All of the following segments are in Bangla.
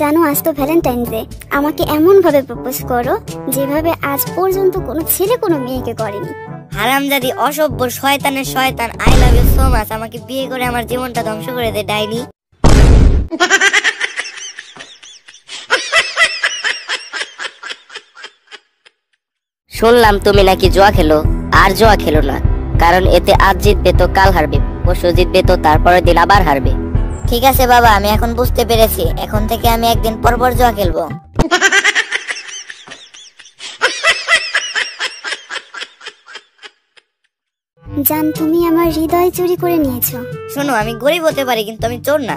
জানো, আজ তো ভ্যালেন্টাইন ডে আমাকে এমন ভাবে প্রপোজ করো, যেভাবে আজ পর্যন্ত কোনো ছেলে, কোনো মেয়েকে করেনি। হারামজাদি, অসভ্য, শয়তানের শয়তান I love you so much আমাকে বিয়ে করে আমার জীবনটা ধ্বংস করে দে, ডাইনি। শুনলাম তুমি নাকি জোয়া খেলো। আর জোয়া খেলো না। কারণ এতে আজ জিতবে তো কাল হারবে পরশু জিতবে তো তারপরের দিন আবার হারবে। ঠিক আছে বাবা আমি এখন বুঝতে পেরেছি এখন থেকে আমি একদিন পর পর জোয়া খেলব। জান তুমি আমার হৃদয় চুরি করে নিয়েছো। শোনো আমি গরিব হতে পারি কিন্তু আমি চোর না।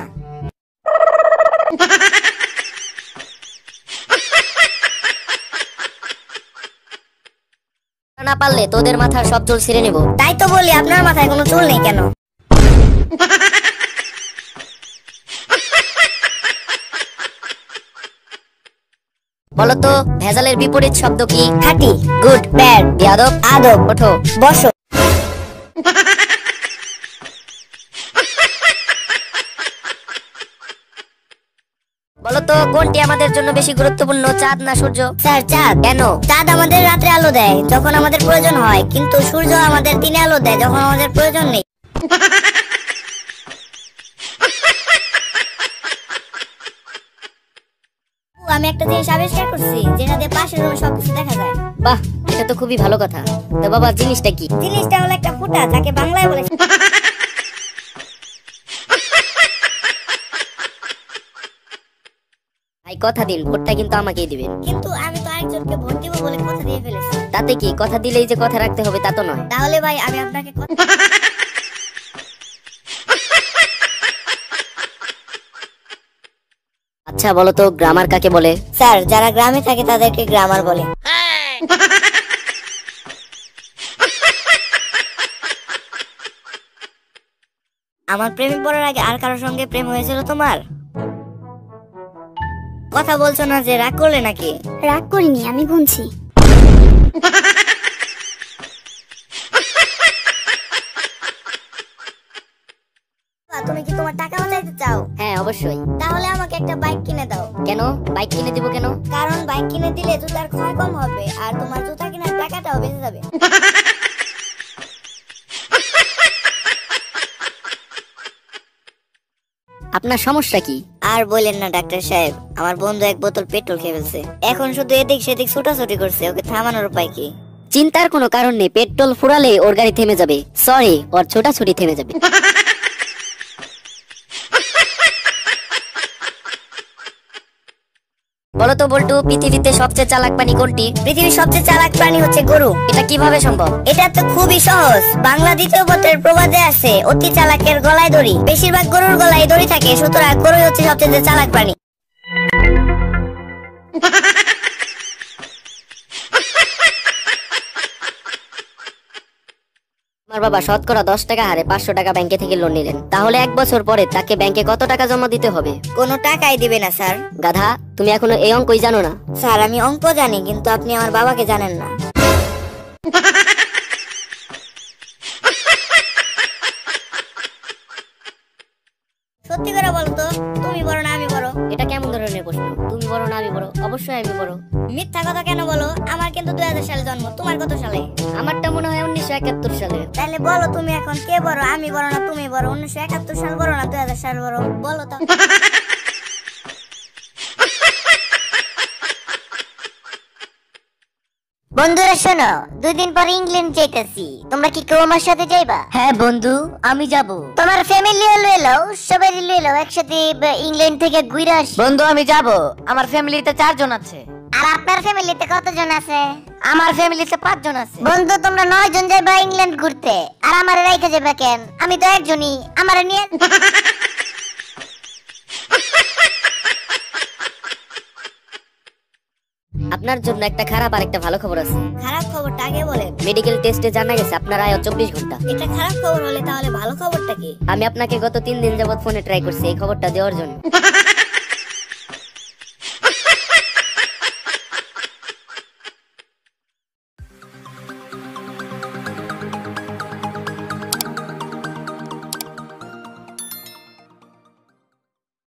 না পারলে তোদের মাথার সব চুল ছিঁড়ে নেব। তাই তো বলি আপনার মাথায় কোনো চুল নেই কেন? বলতো ভেজালের বিপরীত শব্দ কি? খাঁটি, গুড, ব্যাড, বিয়াদব, আদব, ওঠো, বসো। কোনটি আমাদের জন্য বেশি গুরুত্বপূর্ণ চাঁদ না সূর্য? স্যার চাঁদ। কেন? চাঁদ আমাদের রাত্রে আলো দেয় যখন আমাদের প্রয়োজন হয় কিন্তু সূর্য আমাদের দিনে আলো দেয় যখন আমাদের প্রয়োজন নেই। আমি একটা জিনিস আবিষ্কার করছি যেটা দিয়ে পাশের রুমে সবকিছু দেখা যায়। বাহ এটা তো খুবই ভালো কথা। তো বাবা জিনিসটা কি? জিনিসটা হলো একটা ফুটা যাকে বাংলায় বলে কথা দিন ভোটটা কিন্তু আমাকেই দিবেন কিন্তু আমি তো আরেকজনকে ভোট দিব বলে কথা দিয়ে ফেলেছি। তাতে কি কথা দিলেই যে কথা রাখতে হবে তা তো নয়। তাহলে ভাই আমি আপনাকে আচ্ছা বলো তো গ্রামার কাকে বলে? স্যার যারা গ্রামে থাকে তাদেরকে গ্রামার বলে। আমার প্রেমিক পড়ার আগে আর কারোর সঙ্গে প্রেম হয়েছিল তোমার? কথা বলছো না যে রাগ করলে নাকি? রাগ করিনি আমি গুনছি। তুমি কি তোমার টাকা বাঁচাইতে চাও? হ্যাঁ অবশ্যই। তাহলে আমাকে একটা বাইক কিনে দাও। কেন? বাইক কিনে দিব কেন? কারণ বাইক কিনে দিলে জুতার ক্ষয় কম হবে আর তোমার জুতা কেনার টাকাটাও বেঁচে যাবে। আপনার সমস্যা কি? আর বলেন না ডাক্তার সাহেব আমার বন্ধু এক বোতল পেট্রোল খেয়ে ফেলছে। এখন শুধু এদিক সেদিক ছোটাছুটি করছে ওকে থামানোর উপায় কি? চিন্তার কোনো কারণ নেই পেট্রোল ফুরালে ওর গাড়ি থেমে যাবে। সরি ওর ছোটাছুটি থেমে যাবে। বলো তো বল্টু, পৃথিবীতে সবচেয়ে চালাক প্রাণী কোনটি? পৃথিবীর সবচেয়ে চালাক প্রাণী হচ্ছে গরু। এটা কীভাবে সম্ভব? এটা তো খুবই সহজ। বাংলা দ্বিতীয় পত্রের প্রবাদে আছে, অতি চালাকের গলায় দড়ি। বেশিরভাগ গরুর গলায় দড়ি থাকে, সুতরাং গরুই হচ্ছে সবচেয়ে চালাক প্রাণী। আমার বাবা শতকরা দশ টাকা হারে পাঁচশো টাকা ব্যাংকে থেকে লোন নিলেন। তাহলে এক বছর পরে তাকে ব্যাংকে কত টাকা জমা দিতে হবে? কোনো টাকাই দিবে না স্যার। গাধা তুমি এখনও এই অঙ্কই জানো না। স্যার আমি অঙ্ক জানি কিন্তু আপনি আমার বাবাকে জানেন না। সত্যি করে বলো তো তুমি বড় না আমি বড়? এটা কেমন ধরনের প্রশ্ন? তুমি বড় না আমি বড়? অবশ্যই আমি বড়। মিথ্যা কথা কেন বলো? আমার কিন্তু দুই হাজার সালে জন্ম তোমার কত সালে? আমারটা মনে হয় উনিশশো একাত্তর সালে। তাহলে বলো তুমি এখন কে বড়? আমি বড় না তুমি বড়? উনিশশো একাত্তর সাল বড় না দুই হাজার সাল বড়? বলো তো। বন্ধুরা শোনো দুই দিন পর ইংল্যান্ড যাইতেছি। তোমরা কি কেউ আমার সাথে যাইবা? হ্যাঁ বন্ধু আমি যাব। তোমার ফ্যামিলি লয়ে লও সবাই লও একসাথে ইংল্যান্ড থেকে ঘুরে আসি। বন্ধু আমি যাব। আমার ফ্যামিলিতে চারজন আছে। আর আপনার ফ্যামিলিতে কতজন আছে? আমার ফ্যামিলিতে পাঁচজন আছে। বন্ধু তোমরা নয় জন যাইবা ইংল্যান্ড ঘুরতে। আর আমার রাইখে যাবে কেন? আমি তো একজনই আমার নিয়ে আপনার জন্য একটা খারাপ আর একটা ভালো খবর আছে। খারাপ খবরটা আগে বলেন। মেডিকেল টেস্টে জানা গেছে আপনার আয়ু চব্বিশ ঘণ্টা। এটা খারাপ খবর হলে তাহলে ভালো খবরটা কি? আমি আপনাকে গত তিন দিন যাবত ফোনে ট্রাই করছি এই খবরটা দেওয়ার জন্য।